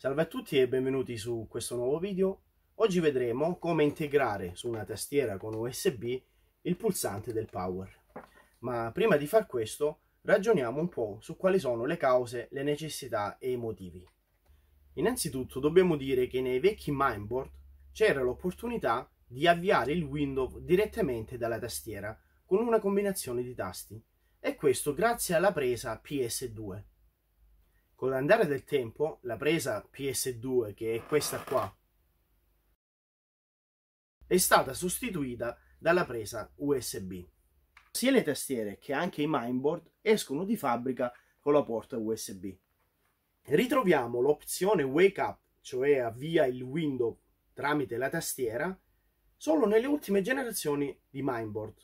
Salve a tutti e benvenuti su questo nuovo video. Oggi vedremo come integrare su una tastiera con USB il pulsante del power. Ma prima di far questo ragioniamo un po' su quali sono le cause, le necessità e i motivi. Innanzitutto dobbiamo dire che nei vecchi mainboard c'era l'opportunità di avviare il window direttamente dalla tastiera con una combinazione di tasti e questo grazie alla presa PS2. Con l'andare del tempo, la presa PS2, che è questa qua, è stata sostituita dalla presa USB. Sia le tastiere che anche i mainboard escono di fabbrica con la porta USB. Ritroviamo l'opzione Wake Up, cioè avvia il window tramite la tastiera, solo nelle ultime generazioni di mainboard,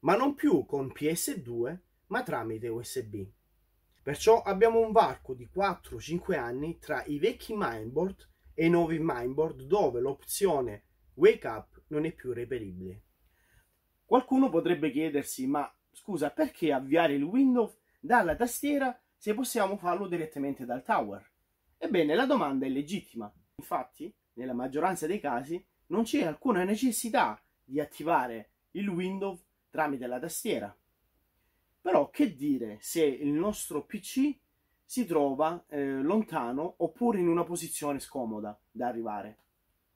ma non più con PS2, ma tramite USB. Perciò abbiamo un varco di 4-5 anni tra i vecchi mainboard e i nuovi mainboard dove l'opzione Wake Up non è più reperibile. Qualcuno potrebbe chiedersi, ma scusa, perché avviare il Windows dalla tastiera se possiamo farlo direttamente dal tower? Ebbene, la domanda è legittima. Infatti, nella maggioranza dei casi, non c'è alcuna necessità di attivare il Windows tramite la tastiera. Però che dire se il nostro PC si trova eh, lontano oppure in una posizione scomoda da arrivare?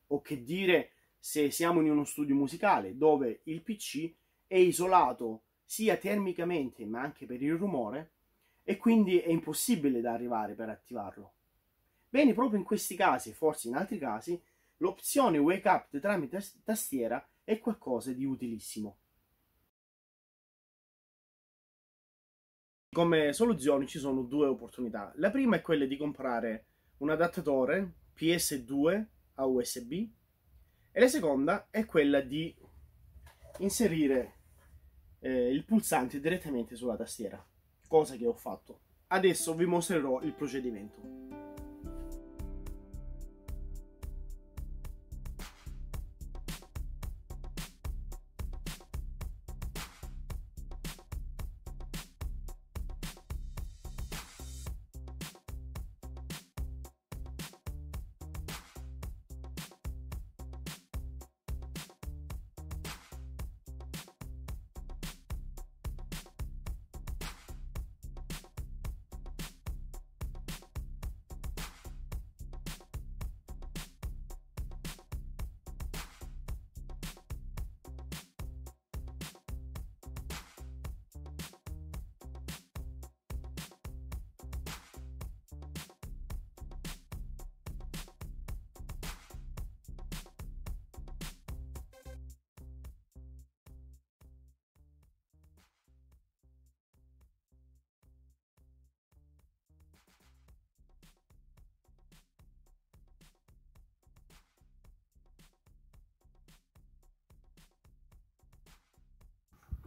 O che dire se siamo in uno studio musicale dove il PC è isolato sia termicamente ma anche per il rumore e quindi è impossibile da arrivare per attivarlo. Bene, proprio in questi casi, forse in altri casi, l'opzione Wake Up tramite tastiera è qualcosa di utilissimo. Come soluzioni ci sono due opportunità. La prima è quella di comprare un adattatore PS2 a USB e la seconda è quella di inserire eh, il pulsante direttamente sulla tastiera, cosa che ho fatto. Adesso vi mostrerò il procedimento.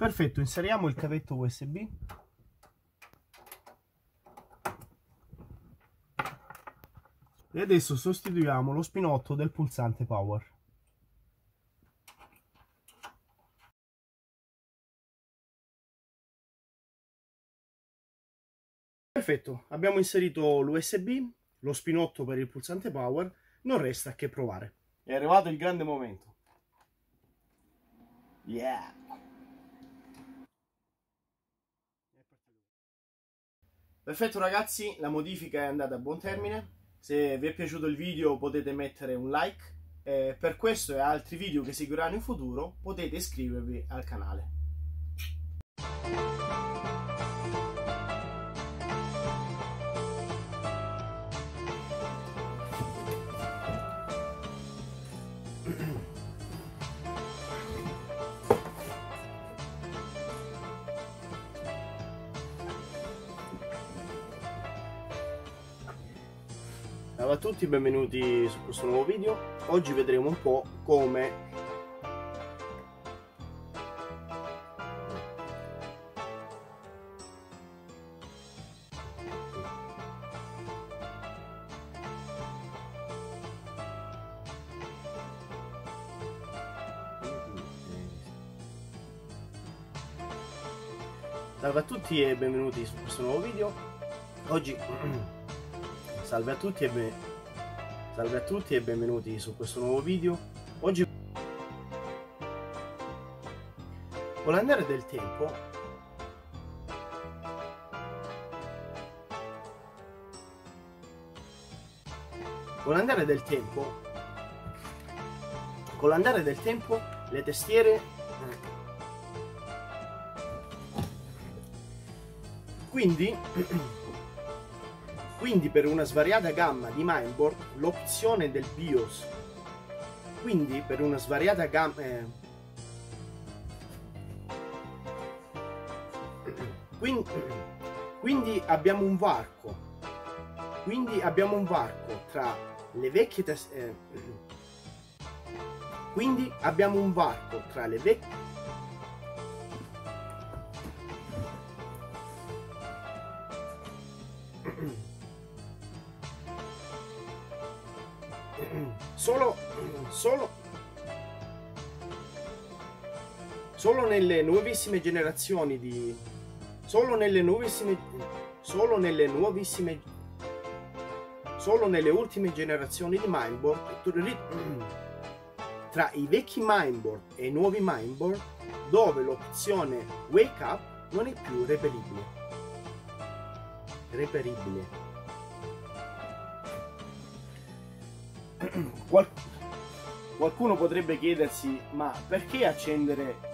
Perfetto, inseriamo il cavetto USB. E adesso sostituiamo lo spinotto del pulsante power. Perfetto, abbiamo inserito l'USB, lo spinotto per il pulsante power, non resta che provare. È arrivato il grande momento. Yeah! Perfetto ragazzi, la modifica è andata a buon termine. Se vi è piaciuto il video potete mettere un like. E per questo e altri video che seguiranno in futuro potete iscrivervi al canale. Ciao a tutti, benvenuti su questo nuovo video. Oggi vedremo un po' come Salve a tutti e benvenuti su questo nuovo video. Oggi salve a tutti e, be Salve a tutti e benvenuti su questo nuovo video. Oggi con l'andare del tempo con l'andare del tempo con l'andare del tempo le testiere eh, quindi quindi per una svariata gamma di mainboard l'opzione del BIOS. Quindi per una svariata gamma eh, quindi, quindi abbiamo un varco. Quindi abbiamo un varco tra le vecchie eh, quindi abbiamo un varco tra le vecchie solo, solo, solo nelle nuovissime generazioni di solo nelle nuovissime solo nelle nuovissime solo nelle ultime generazioni di Mindboard tra i vecchi Mindboard e i nuovi Mindboard dove l'opzione Wake Up non è più reperibile. Reperibile qualcuno potrebbe chiedersi, ma perché accendere...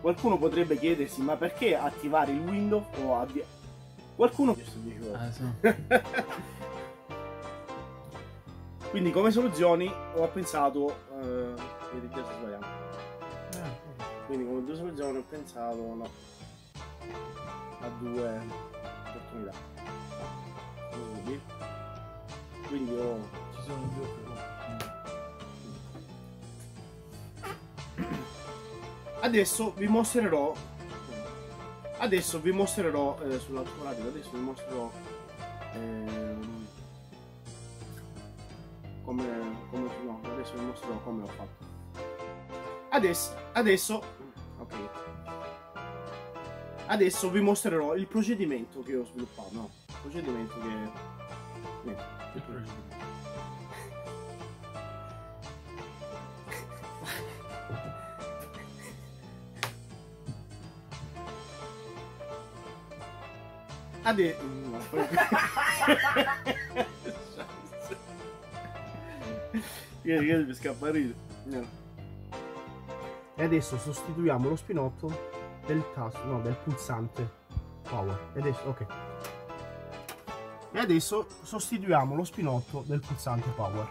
Qualcuno potrebbe chiedersi, ma perché attivare il window o avviare... Qualcuno... Ah, sì. Quindi come soluzioni ho pensato... Eh, Quindi come due soluzioni ho pensato no, a due opportunità. Quindi ho sono due Adesso vi mostrerò Adesso vi mostrerò eh, sull'altro radio Adesso vi mostrerò eh, come, come no, adesso vi mostrerò come ho fatto. Adesso Adesso Ok. Adesso vi mostrerò il procedimento che ho sviluppato No, il procedimento che Niente, il procedimento Adesso... No, Che mi scappa ridere. No. E adesso sostituiamo lo spinotto del tasto, no, del pulsante power. E adesso, ok. E adesso sostituiamo lo spinotto del pulsante power.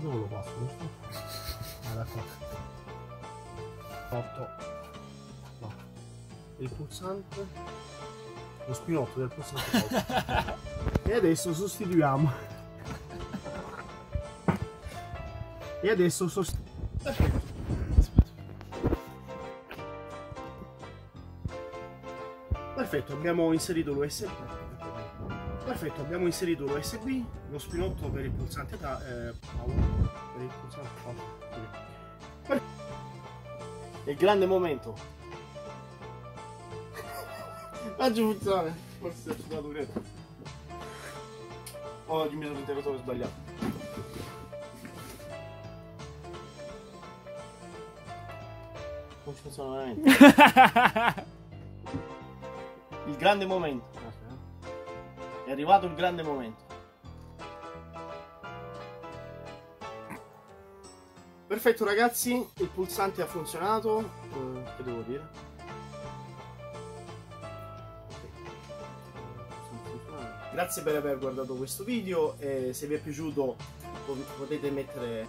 Dove lo passo questo? Ah, d'accordo. 8 il pulsante lo spinotto del pulsante e adesso sostituiamo. E adesso sostituiamo perfetto. Abbiamo inserito l'usb perfetto abbiamo inserito l'usb lo spinotto per il pulsante ta, eh, per il pulsante il grande momento Oggi funziona. Forse è stato diretto. Oggi mi sono interrotto sbagliato. Non funziona veramente. il grande momento. È arrivato il grande momento. Perfetto ragazzi, il pulsante ha funzionato. Uh, che devo dire? Grazie per aver guardato questo video e se vi è piaciuto potete mettere